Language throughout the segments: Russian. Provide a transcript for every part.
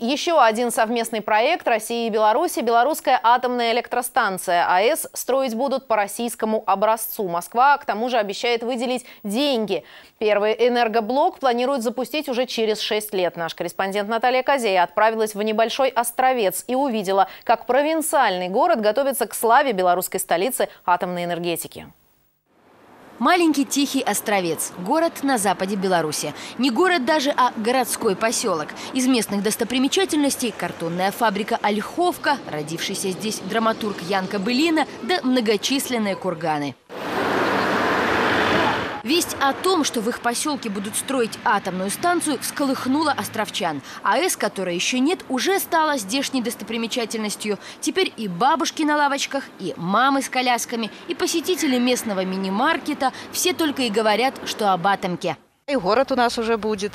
еще один совместный проект России и Беларуси – Белорусская атомная электростанция. АЭС строить будут по российскому образцу. Москва, к тому же, обещает выделить деньги. Первый энергоблок планируют запустить уже через 6 лет. Наш корреспондент Наталья Козея отправилась в небольшой островец и увидела, как провинциальный город готовится к славе белорусской столицы атомной энергетики. Маленький тихий островец. Город на западе Беларуси. Не город даже, а городской поселок. Из местных достопримечательностей картонная фабрика «Ольховка», родившийся здесь драматург Янка Былина, да многочисленные курганы. Весть о том, что в их поселке будут строить атомную станцию, всколыхнула островчан. АЭС, которой еще нет, уже стала здешней достопримечательностью. Теперь и бабушки на лавочках, и мамы с колясками, и посетители местного мини-маркета все только и говорят, что об атомке. И город у нас уже будет.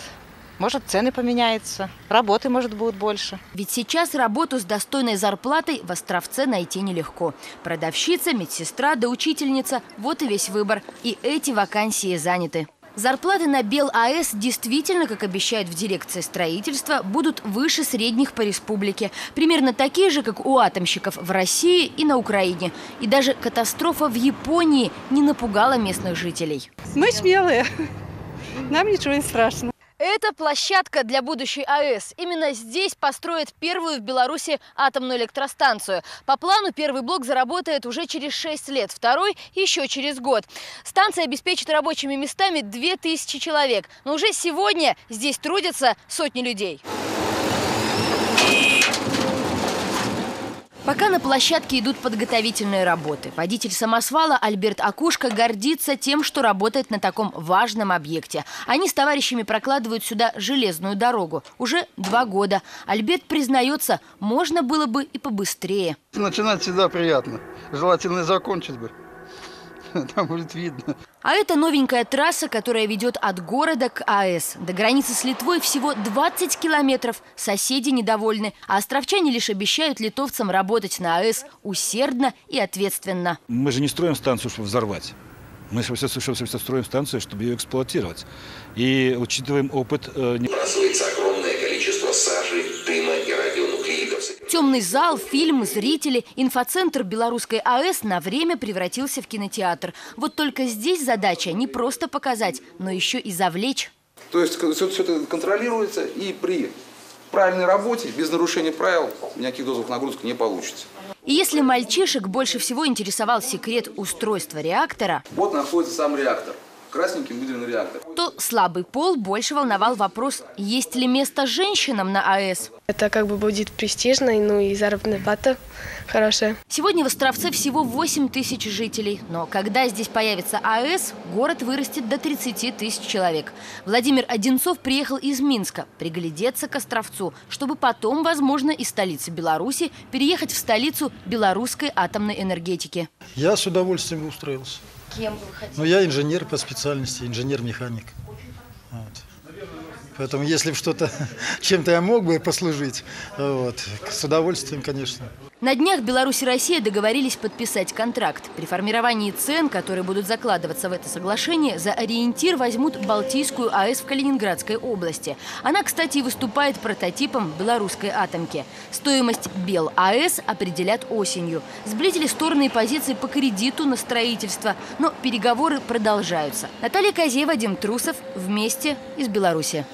Может, цены поменяются, работы, может, будет больше. Ведь сейчас работу с достойной зарплатой в Островце найти нелегко. Продавщица, медсестра да учительница – вот и весь выбор. И эти вакансии заняты. Зарплаты на БелАЭС действительно, как обещают в дирекции строительства, будут выше средних по республике. Примерно такие же, как у атомщиков в России и на Украине. И даже катастрофа в Японии не напугала местных жителей. Мы смелые. Нам ничего не страшно. Это площадка для будущей АЭС. Именно здесь построят первую в Беларуси атомную электростанцию. По плану первый блок заработает уже через 6 лет, второй еще через год. Станция обеспечит рабочими местами 2000 человек. Но уже сегодня здесь трудятся сотни людей. Пока на площадке идут подготовительные работы. Водитель самосвала Альберт Акушка гордится тем, что работает на таком важном объекте. Они с товарищами прокладывают сюда железную дорогу. Уже два года. Альберт признается, можно было бы и побыстрее. Начинать всегда приятно. Желательно закончить бы. Там будет видно. А это новенькая трасса, которая ведет от города к АЭС. До границы с Литвой всего 20 километров. Соседи недовольны. А островчане лишь обещают литовцам работать на АЭС усердно и ответственно. Мы же не строим станцию, чтобы взорвать. Мы строим станцию, чтобы ее эксплуатировать. И учитываем опыт... Э, Темный зал, фильм, зрители, инфоцентр белорусской АЭС на время превратился в кинотеатр. Вот только здесь задача не просто показать, но еще и завлечь. То есть все, все это контролируется и при правильной работе, без нарушения правил, никаких дозовых нагрузок не получится. И если мальчишек больше всего интересовал секрет устройства реактора... Вот находится сам реактор красненьким выделен реактор. То слабый пол больше волновал вопрос, есть ли место женщинам на АЭС. Это как бы будет престижно, ну и заработная плата хорошая. Сегодня в Островце всего 8 тысяч жителей. Но когда здесь появится АЭС, город вырастет до 30 тысяч человек. Владимир Одинцов приехал из Минска приглядеться к Островцу, чтобы потом, возможно, из столицы Беларуси переехать в столицу белорусской атомной энергетики. Я с удовольствием устроился. Кем вы хотите? Ну, я инженер по специальности, инженер-механик. Вот. Поэтому, если что-то, чем-то я мог бы послужить, вот, с удовольствием, конечно. На днях Беларусь и Россия договорились подписать контракт. При формировании цен, которые будут закладываться в это соглашение, за ориентир возьмут Балтийскую АЭС в Калининградской области. Она, кстати, выступает прототипом белорусской атомки. Стоимость Бел-АЭС определят осенью. Сблизили стороны позиции по кредиту на строительство, но переговоры продолжаются. Наталья Козей, Вадим Трусов. Вместе из Беларуси.